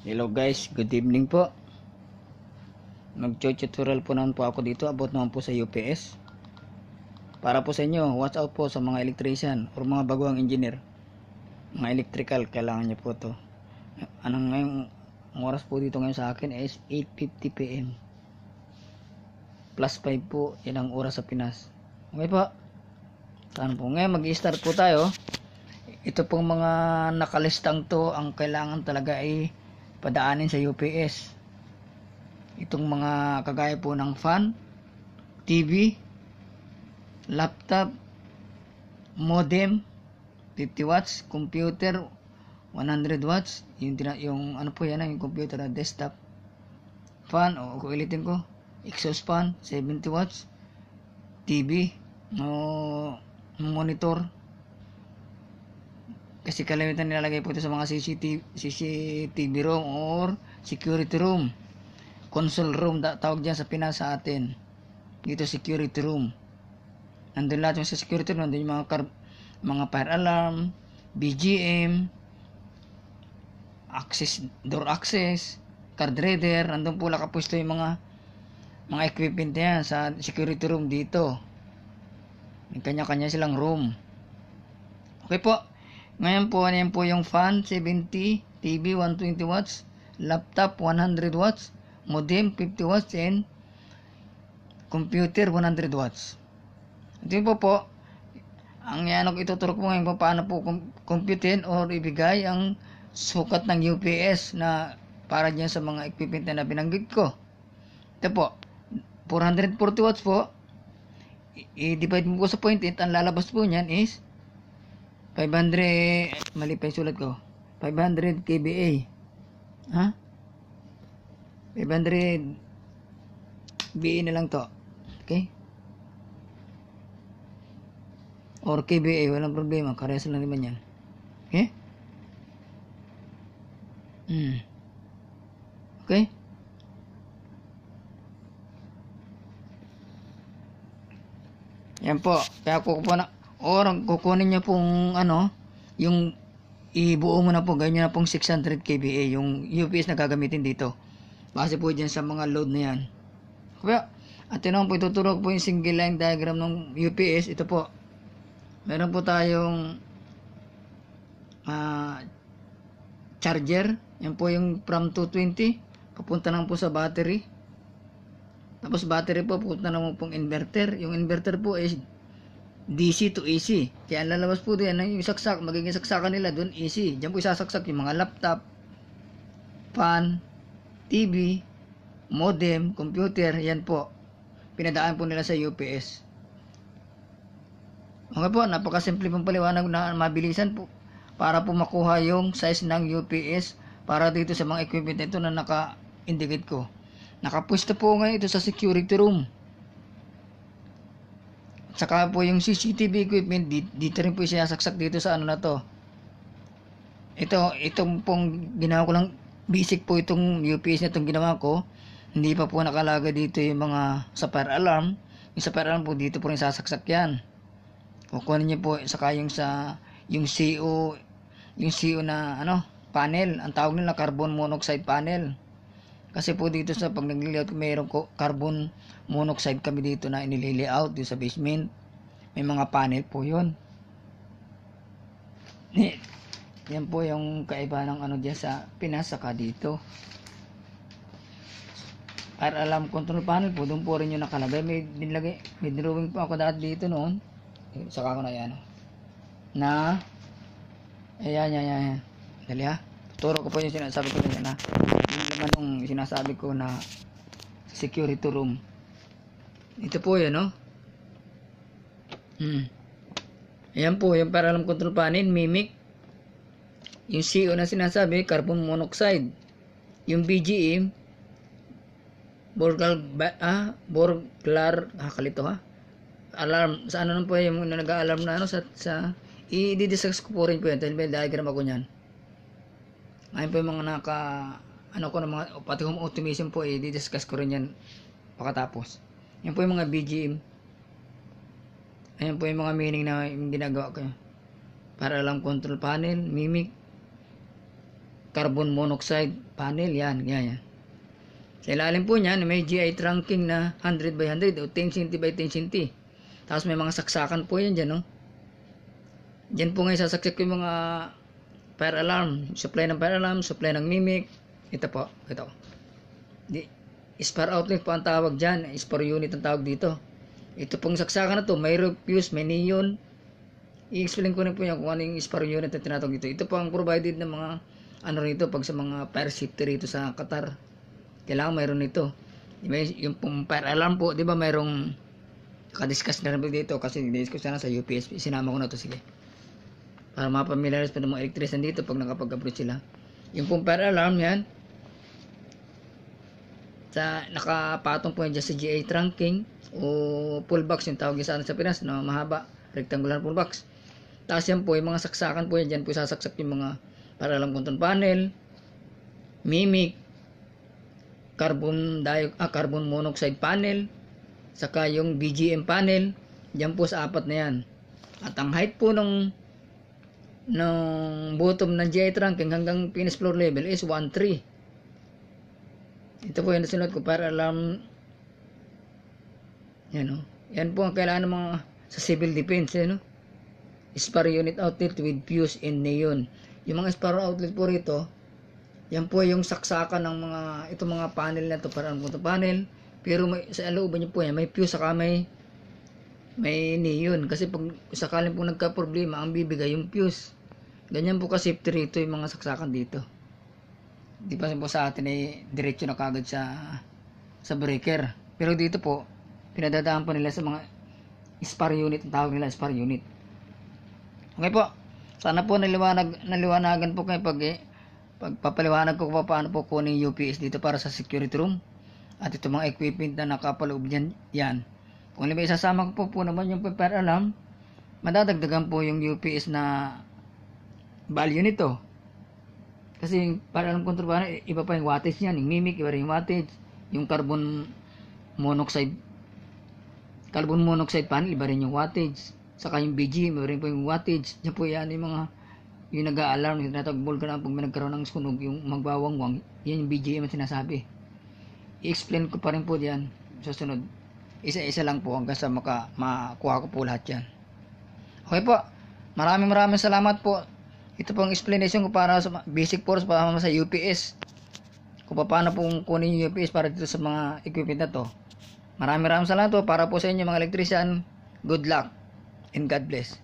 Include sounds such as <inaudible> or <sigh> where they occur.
Hello guys, good evening po. Mag-tutorial po naman po ako dito about naman po sa UPS. Para po sa inyo, watch out po sa mga electrician or mga baguang engineer. Mga electrical, kailangan nyo po to. Anong ngayong oras po dito ngayon sa akin is 8.50 pm. Plus 5 po, yan ang oras sa Pinas. Okay po. Saan po? Ngayon mag-start po tayo. Ito pong mga nakalistang to, ang kailangan talaga ay padaanin sa UPS. Itong mga kagaya po ng fan, TV, laptop, modem, 50 watts, computer, 100 watts, yung, yung ano po yan, yung computer na desktop, fan, o kung ulitin ko, exhaust fan, 70 watts, TV, o monitor, kasi kalimitan nilalagay po ito sa mga CCTV, CCTV room or security room. Console room, da, tawag dyan sa Pinas sa atin. Dito security room. Nandun lahat yung sa security room, nandun yung mga, car, mga fire alarm, BGM, access, door access, card reader, nandun po nakapusto yung mga mga equipment na yan sa security room dito. May kanya-kanya silang room. Okay po. Ngayon po, ano po yung fan, 70, TV, 120 watts, laptop, 100 watts, modem, 50 watts, and computer, 100 watts. Ito po po, ang yan ako ituturo ko ngayon kung paano po computein or ibigay ang sukat ng UPS na para dyan sa mga equipment na binanggit ko. Ito po, 440 watts po, i-divide mo po sa 0.8, ang lalabas po niyan is 500, mali pa yung sulat ko, 500 kVA. Ha? 500 BA na lang to. Okay? Or KBA, walang problema. Karesa lang naman yan. Okay? Hmm. Okay? Yan po. Kaya ko po na, or kukunin niyo pong ano, yung ibuo mo na po, ganyan na pong 600 kVA, yung UPS na gagamitin dito. Base po dyan sa mga load na yan. Kaya, at yun po, ituturo po yung single line diagram ng UPS. Ito po, meron po tayong uh, charger. Yan po yung from 220, papunta naman po sa battery. Tapos battery po, pupunta naman pong inverter. Yung inverter po is DC to AC. Kaya ang lalabas po din, yung saksak, magiging saksakan nila doon AC. Diyan po isasaksak yung mga laptop, fan, TV, modem, computer, yan po. Pinadaan po nila sa UPS. Okay po, napakasimple pong paliwanag na mabilisan po para po makuha yung size ng UPS para dito sa mga equipment na ito na naka-indicate ko. Nakapwesto po ngayon ito sa security room. Saka po yung CCTV equipment, dito rin po sinasaksak dito sa ano na to. Ito, itong pong ginawa ko lang, basic po itong UPS na itong ginawa ko. Hindi pa po nakalaga dito yung mga sa fire alarm. Yung sa fire alarm po, dito po rin sasaksak yan. Kukunin niyo po, saka yung sa, yung CO, yung CO na, ano, panel. Ang tawag nila carbon monoxide panel. Kasi po dito sa pag nag-layout, mayroon ko carbon monoxide kami dito na inili-layout dito sa basement. May mga panel po yun. <laughs> Yan po yung kaiba ng ano dyan sa Pinas saka dito. Fire alarm control panel po, doon po rin yung nakalagay. May nilagay, may drawing po ako dati dito noon. Saka ko na yan. Na, ayan, ayan, ayan. Dali ha. Turo ko po yung sinasabi ko na yung laman ng sinasabi ko na security room. Ito po yan, no? Hmm. Ayan po, yung para alam control panel, mimic. Yung CO na sinasabi, carbon monoxide. Yung BGM, burglar, ah, burglar, ah, kalito ha? Alarm, sa ano po yung nag-alarm na ano, sa, sa, i-discuss ko po rin po yan, dahil diagram ako niyan. Ngayon po yung mga naka, ano ko ng mga pati home automation po eh di-discuss ko rin yan pagkatapos yan po yung mga BGM ayan po yung mga meaning na yung ginagawa ko para lang control panel mimic carbon monoxide panel. Yan, yan, yan. Sa ilalim po niyan, may GI trunking na 100 by 100 o 10 cm by 10 cm. Tapos may mga saksakan po yan dyan, no? Diyan po ngayon sasaksak yung mga fire alarm. Supply ng fire alarm, supply ng mimic. Ito po, ito. Di, spare outlet po ang tawag dyan. Spare unit ang tawag dito. Ito pong saksakan na to, may fuse, may neon. I-explain ko na po yan kung ano yung spare unit na tinatawag dito. Ito po ang provided ng mga ano rito pag sa mga fire safety rito sa Qatar. Kailangan mayroon nito. May, yung pong fire alarm po, di ba mayroong nakadiscuss na rin dito kasi discuss na sa UPS. Sinama ko na to, sige. Para mapamiliaris pa ng mga electrician dito pag nakapag-approach sila. Yung pong fire alarm yan, sa nakapatong po yan dyan sa GA trunking o pull box yung tawag sa sa Pinas na mahaba rectangular pull box. Tapos yan po yung mga saksakan po yan dyan po sasaksak yung mga para lang control panel mimic carbon dio ah, carbon monoxide panel saka yung BGM panel. Dyan po sa apat na yan. At ang height po ng ng bottom ng GA trunking hanggang finish floor level is 1.3 ito po yung nasunod ko para alam yan o. Yan po ang kailangan ng mga sa civil defense. Yan o. Spare unit outlet with fuse and neon. Yung mga spare outlet po rito, yan po yung saksakan ng mga ito mga panel na to para ang panel. Pero may, sa looban niyo po yan, may fuse saka may may neon. Kasi pag sakaling po nagka-problema, ang bibigay yung fuse. Ganyan po kasi rito yung mga saksakan dito di ba po sa atin ay diretso na kagad sa sa breaker. Pero dito po, pinadadaan po nila sa mga spare unit, ang tawag nila spare unit. Okay po. Sana po naliwanag, naliwanagan po kayo pag, eh, pagpapaliwanag ko kung paano po kunin yung UPS dito para sa security room. At ito mga equipment na nakapaloob dyan, yan. Kung limay isasama ko po, po naman yung fire alarm, madadagdagan po yung UPS na value nito. Kasi para alam control ba, iba pa yung wattage niyan. Yung mimic, iba rin yung wattage. Yung carbon monoxide, carbon monoxide panel, iba rin yung wattage. Saka yung BG, iba rin po yung wattage. Diyan po yan yung mga yung nag-a-alarm, yung tinatagol ka na pag may nagkaroon ng sunog, yung magbawangwang, yan yung BGM ang sinasabi. I-explain ko pa rin po diyan sa sunod. Isa-isa lang po hanggang sa maka, makuha ko po lahat yan. Okay po. Maraming maraming salamat po ito pong explanation ko para sa basic force para sa UPS. Kung paano pong kunin yung UPS para dito sa mga equipment na to. Marami maraming salamat po para po sa inyo mga electrician. Good luck and God bless.